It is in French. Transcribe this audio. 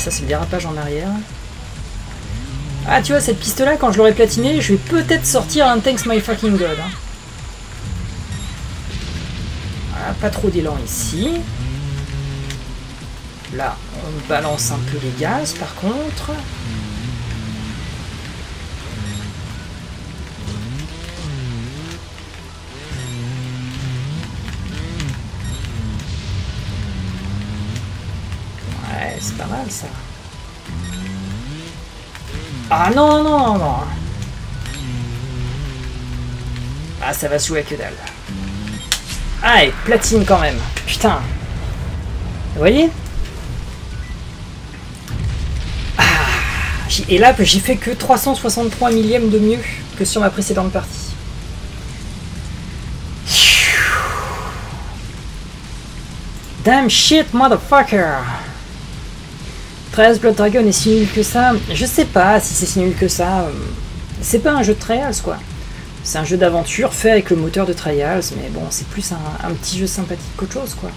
Ça, c'est le dérapage en arrière. Ah, tu vois, cette piste-là, quand je l'aurai platinée, je vais peut-être sortir un Thanks My Fucking God. hein. Voilà, pas trop d'élan ici. Là, on balance un peu les gaz, par contre. C'est pas mal ça. Ah non, non, non. Ah, ça va jouer que dalle. Ah, et platine quand même. Putain. Vous voyez? Ah, Et là, j'ai fait que 363 millièmes de mieux que sur ma précédente partie. Damn shit, motherfucker 13 Blood Dragon est si nul que ça Je sais pas si c'est si nul que ça. C'est pas un jeu de Trials, quoi. C'est un jeu d'aventure fait avec le moteur de Trials, mais bon, c'est plus un, un petit jeu sympathique qu'autre chose, quoi.